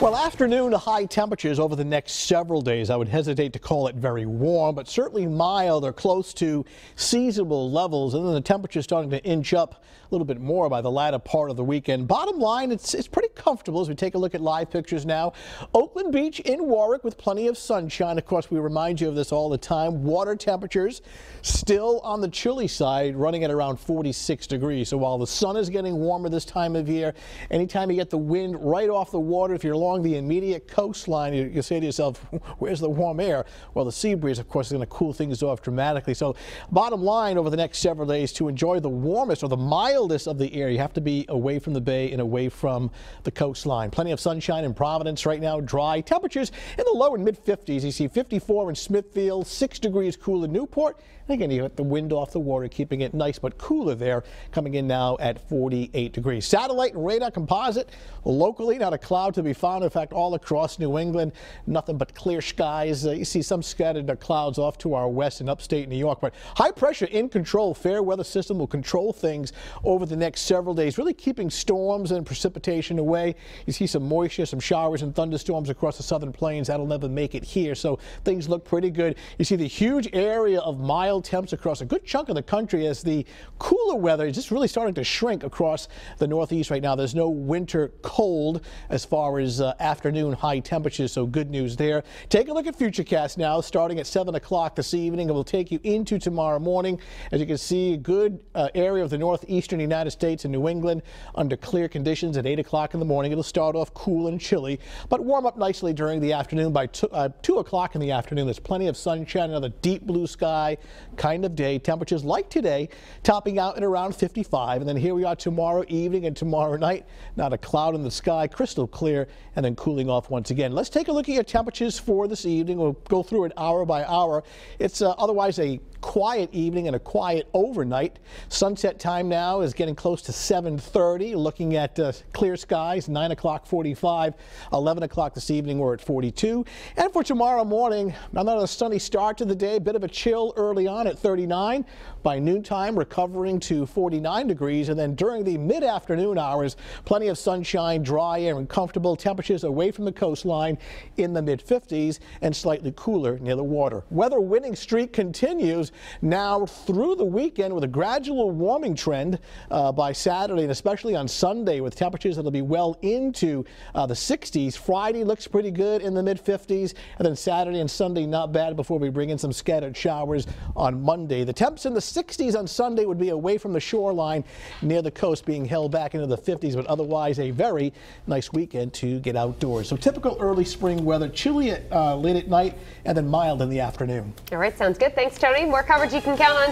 Well, afternoon high temperatures over the next several days. I would hesitate to call it very warm, but certainly mild or close to seasonable levels. And then the temperature starting to inch up a little bit more by the latter part of the weekend. Bottom line, it's, it's pretty comfortable as we take a look at live pictures now. Oakland Beach in Warwick with plenty of sunshine. Of course, we remind you of this all the time. Water temperatures still on the chilly side, running at around 46 degrees. So while the sun is getting warmer this time of year, anytime you get the wind right off the water, if you're along along the immediate coastline, you, you say to yourself, where's the warm air? Well, the sea breeze, of course, is going to cool things off dramatically. So bottom line over the next several days to enjoy the warmest or the mildest of the air, you have to be away from the bay and away from the coastline. Plenty of sunshine in Providence right now, dry. Temperatures in the low and mid 50s. You see 54 in Smithfield, 6 degrees cool in Newport. And again, you get the wind off the water, keeping it nice but cooler there, coming in now at 48 degrees. Satellite and radar composite locally, not a cloud to be found in fact, all across New England, nothing but clear skies. Uh, you see some scattered clouds off to our west and upstate New York, but high pressure in control. Fair weather system will control things over the next several days, really keeping storms and precipitation away. You see some moisture, some showers and thunderstorms across the southern plains. That'll never make it here, so things look pretty good. You see the huge area of mild temps across a good chunk of the country as the cooler weather is just really starting to shrink across the northeast right now. There's no winter cold as far as uh, afternoon high temperatures, so good news there. Take a look at Futurecast now, starting at 7 o'clock this evening. It will take you into tomorrow morning. As you can see, a good uh, area of the northeastern United States and New England under clear conditions at 8 o'clock in the morning. It'll start off cool and chilly, but warm up nicely during the afternoon. By two, uh, 2 o'clock in the afternoon, there's plenty of sunshine, another deep blue sky kind of day. Temperatures like today, topping out at around 55. And then here we are tomorrow evening and tomorrow night. Not a cloud in the sky, crystal clear and then cooling off once again. Let's take a look at your temperatures for this evening. We'll go through it hour by hour. It's uh, otherwise a quiet evening and a quiet overnight. Sunset time now is getting close to 7.30. Looking at uh, clear skies, 9 o'clock 45, 11 o'clock this evening we're at 42. And for tomorrow morning, another sunny start to the day, bit of a chill early on at 39. By noontime, recovering to 49 degrees. And then during the mid-afternoon hours, plenty of sunshine, dry air and comfortable temperatures away from the coastline in the mid-50s and slightly cooler near the water. Weather winning streak continues now through the weekend with a gradual warming trend uh, by Saturday and especially on Sunday with temperatures that'll be well into uh, the 60s. Friday looks pretty good in the mid 50s and then Saturday and Sunday not bad before we bring in some scattered showers on Monday. The temps in the 60s on Sunday would be away from the shoreline near the coast being held back into the 50s but otherwise a very nice weekend to get outdoors. So typical early spring weather, chilly at, uh, late at night and then mild in the afternoon. All right, sounds good. Thanks, Tony. More more coverage you can count on still.